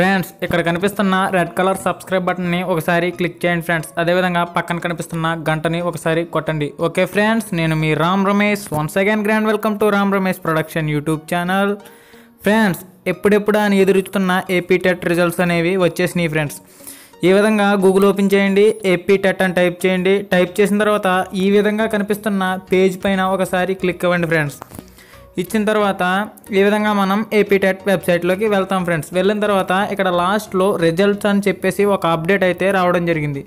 Friends ఇక్కడ కనిపిస్తున్న red colour subscribe బటన్ని ఒకసారి క్లిక్ చేయండి ఫ్రెండ్స్. అదేవిధంగా పక్కన కనిపిస్తున్న గంటని ఒకసారి కొట్టండి. ఓకే ఫ్రెండ్స్ నేను మీ Ram Ramesh. Once again grand welcome to Ram Ramesh production YouTube channel friends ఎప్పుడెప్పుడు అని ఎదురుచుతున్న ఏపీ టెట్ రిజల్ట్స్ అనేవి వచ్చేసినాయి ఫ్రెండ్స్. ఈ విధంగా గూగుల్ ఓపెన్ చేయండి ఏపీ టెట్ అని టైప్ చేయండి. టైప్ చేసిన తర్వాత ఈ విధంగా కనిపిస్తున్న పేజ్ పైన ఒకసారి క్లిక్ అవ్వండి ఫ్రెండ్స్. ఇచ్చిన తర్వాత ఈ విధంగా మనం ఏపీ టెట్ వెబ్సైట్లోకి వెళ్తాం ఫ్రెండ్స్. వెళ్ళిన తర్వాత ఇక్కడ లాస్ట్లో రిజల్ట్స్ అని చెప్పేసి ఒక అప్డేట్ అయితే రావడం జరిగింది.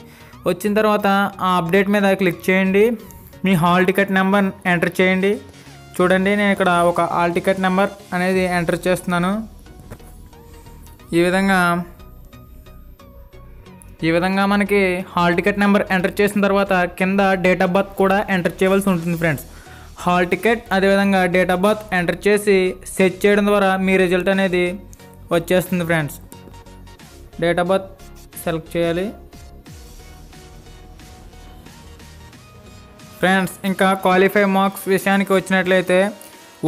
వచ్చిన తర్వాత ఆ అప్డేట్ మీద క్లిక్ చేయండి. మీ హాల్ టికెట్ నెంబర్ ఎంటర్ చేయండి. చూడండి నేను ఇక్కడ ఒక హాల్ టికెట్ నెంబర్ అనేది ఎంటర్ చేస్తున్నాను. ఈ విధంగా ఈ విధంగా మనకి హాల్ టికెట్ నెంబర్ ఎంటర్ చేసిన తర్వాత కింద డేట్ ఆఫ్ బర్త్ కూడా ఎంటర్ చేయవలసి ఉంటుంది ఫ్రెండ్స్. హాల్ టికెట్ అదేవిధంగా డేట్ ఆఫ్ బర్త్ ఎంటర్ చేసి సెట్ చేయడం ద్వారా మీ రిజల్ట్ అనేది వచ్చేస్తుంది friends. Date of birth select చేయాలి. ఫ్రెండ్స్ ఇంకా క్వాలిఫై మార్క్స్ విషయానికి వచ్చినట్లయితే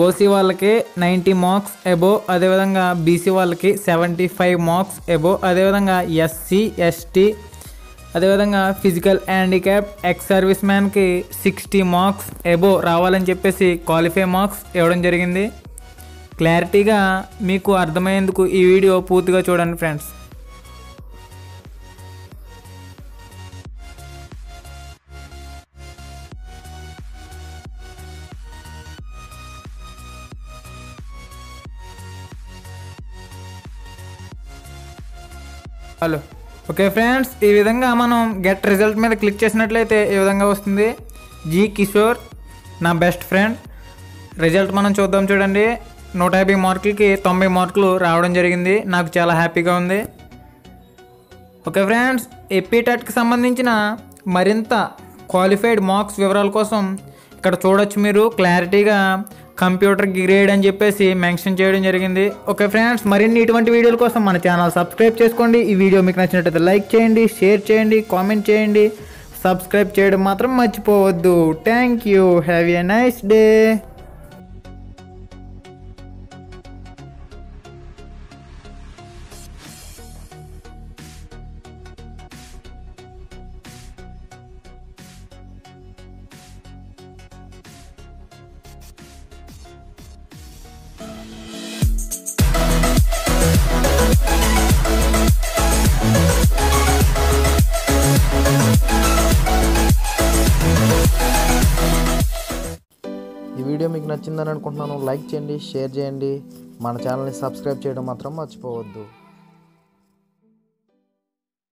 ఓసీ వాళ్ళకి నైంటీ మార్క్స్ ఎబో అదేవిధంగా బీసీ వాళ్ళకి సెవెంటీ ఫైవ్ మార్క్స్ ఎబో అదేవిధంగా ఎస్సీ ఎస్టీ అదేవిధంగా ఫిజికల్ హ్యాండిక్యాప్ ఎక్స్ సర్వీస్ మ్యాన్కి సిక్స్టీ మార్క్స్ ఎబో రావాలని చెప్పేసి క్వాలిఫై మార్క్స్ ఇవ్వడం జరిగింది. క్లారిటీగా మీకు అర్థమయ్యేందుకు ఈ వీడియో పూర్తిగా చూడండి ఫ్రెండ్స్. హలో. ఓకే ఫ్రెండ్స్ ఈ విధంగా మనం గెట్ రిజల్ట్ మీద క్లిక్ చేసినట్లయితే ఈ విధంగా వస్తుంది? జీ కిషోర్ నా బెస్ట్ ఫ్రెండ్. రిజల్ట్ మనం చూద్దాం చూడండి. నూట యాభై మార్కులకి తొంభై మార్కులు రావడం జరిగింది. నాకు చాలా హ్యాపీగా ఉంది. ఓకే ఫ్రెండ్స్ ఎపీటెట్కి సంబంధించిన మరింత క్వాలిఫైడ్ మార్క్స్ వివరాల కోసం ఇక్కడ చూడొచ్చు మీరు. క్లారిటీగా కంప్యూటర్ గ్రేడ్ అని చెప్పేసి మెన్షన్ చేయడం జరిగింది. ఓకే ఫ్రెండ్స్ మరిన్ని ఇటువంటి వీడియోల కోసం మన ఛానల్ సబ్స్క్రైబ్ చేసుకోండి. ఈ వీడియో మీకు నచ్చినట్లయితే లైక్ చేయండి షేర్ చేయండి కామెంట్ చేయండి. సబ్స్క్రైబ్ చేయడం మాత్రం మర్చిపోవద్దు. Thank you. Have a nice day. Video మీకు నచ్చిందని అనుకుంటున్నాను లైక్ చేయండి షేర్ చేయండి. మన ఛానల్ని సబ్స్క్రైబ్ చేయడం మాత్రం మర్చిపోవద్దు.